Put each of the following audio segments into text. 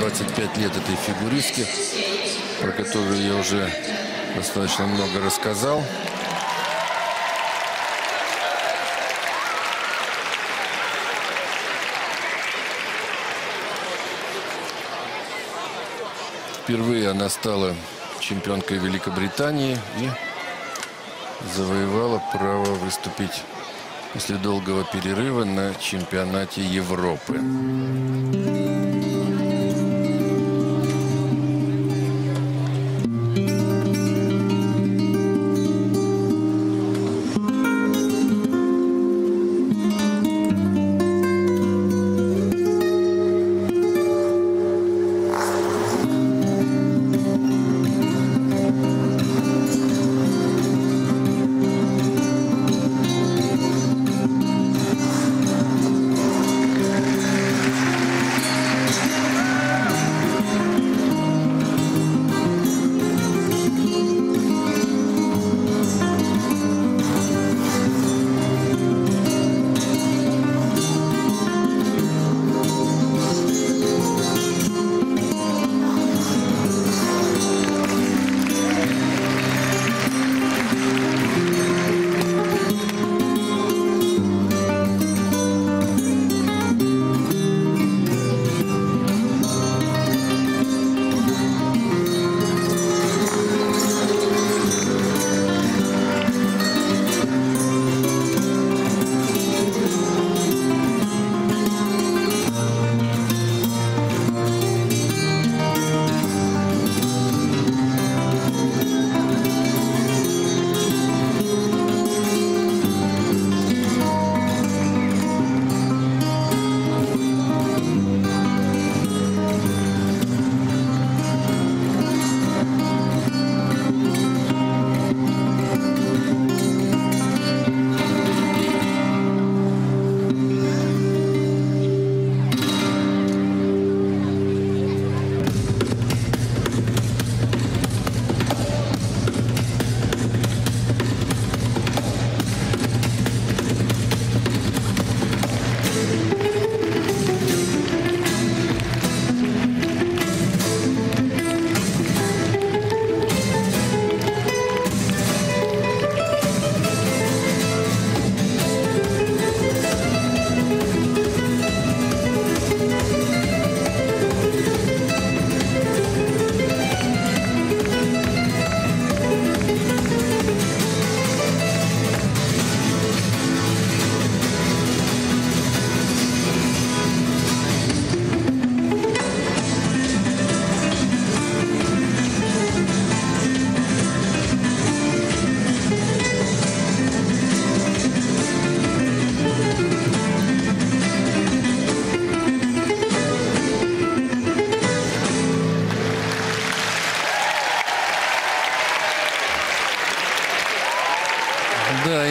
25 лет этой фигуристке, про которую я уже достаточно много рассказал. Впервые она стала чемпионкой Великобритании и завоевала право выступить после долгого перерыва на чемпионате Европы.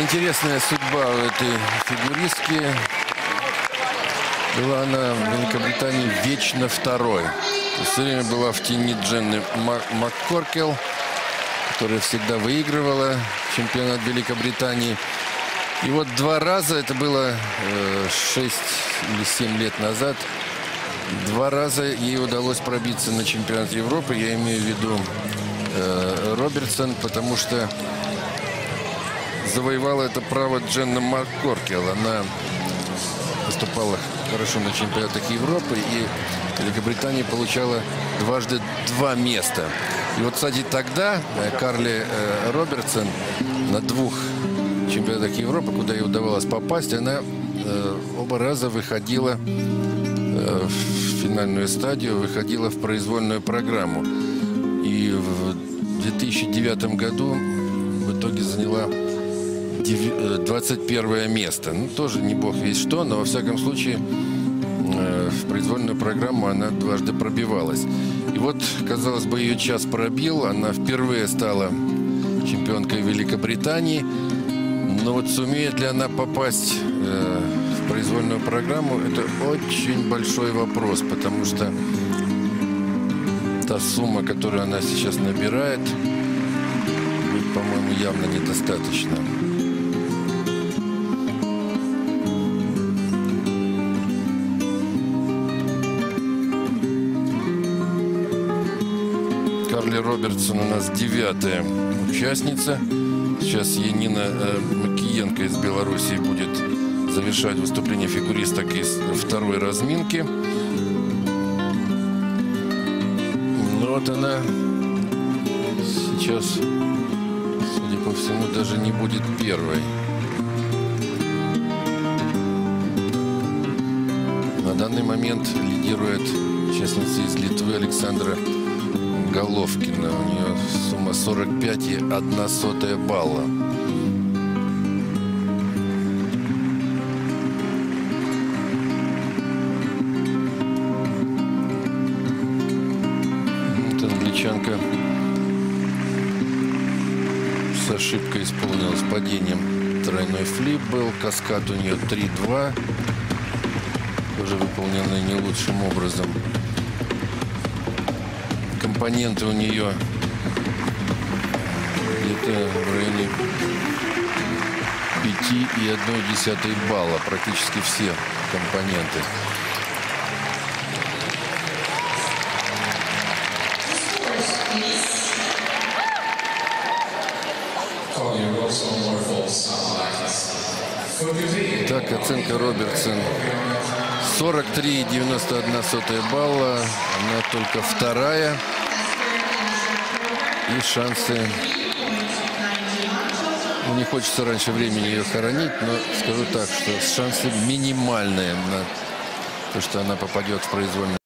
Интересная судьба у этой фигуристки. Была она в Великобритании вечно второй. Все время была в тени Дженны Мак МакКоркел, которая всегда выигрывала чемпионат Великобритании. И вот два раза, это было э, 6 или 7 лет назад, два раза ей удалось пробиться на чемпионат Европы. Я имею в виду э, Робертсон, потому что завоевала это право Дженна Маккоркел. Она выступала хорошо на чемпионатах Европы и Великобритания получала дважды два места. И вот, кстати, тогда э, Карли э, Робертсон на двух чемпионатах Европы, куда ей удавалось попасть, она э, оба раза выходила в финальную стадию, выходила в произвольную программу. И в 2009 году в итоге заняла 21 э, место. Ну, тоже не бог весь что, но во всяком случае э, в произвольную программу она дважды пробивалась. И вот, казалось бы, ее час пробил. Она впервые стала чемпионкой Великобритании. Но вот сумеет ли она попасть э, в произвольную программу, это очень большой вопрос, потому что та сумма, которую она сейчас набирает, будет, по-моему, явно недостаточно. Робертсон у нас девятая участница. Сейчас Янина э, Макиенко из Беларуси будет завершать выступление фигуристок из второй разминки. Ну вот она сейчас, судя по всему, даже не будет первой. На данный момент лидирует участница из Литвы Александра Головкина. У нее сумма 45,1 сотая балла. Вот англичанка с ошибкой исполнила с падением. Тройной флип был. Каскад у нее 3-2. Тоже выполненный не лучшим образом. Компоненты у нее где-то в районе 5,1 балла. Практически все компоненты. Так, оценка Робертсон 43,91 балла. Она только вторая. И шансы... Ну, не хочется раньше времени ее хоронить, но скажу так, что шансы минимальные на то, что она попадет в произвольный